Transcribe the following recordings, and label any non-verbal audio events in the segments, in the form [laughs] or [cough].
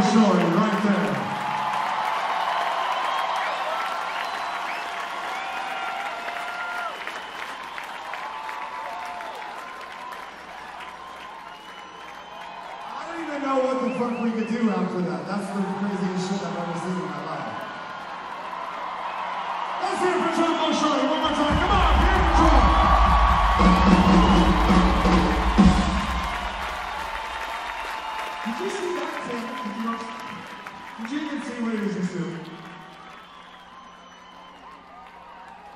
Shorty, right there. I don't even know what the fuck we could do after that. That's the craziest shit I've ever seen in my life. Let's hear it for one more time. Come on, hear it for.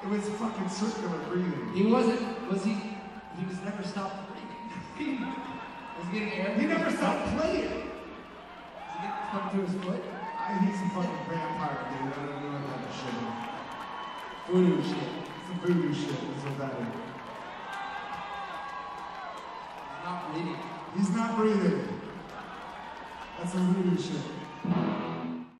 It was fucking circular breathing. He wasn't. Was he? He was never stopped breathing. [laughs] was he getting air? He never stopped playing. Was he coming to his foot? I, he's a fucking vampire, dude. I don't know that shit. Voodoo shit. Some voodoo shit. That's what that is. He's not breathing. He's not breathing. That's some voodoo shit.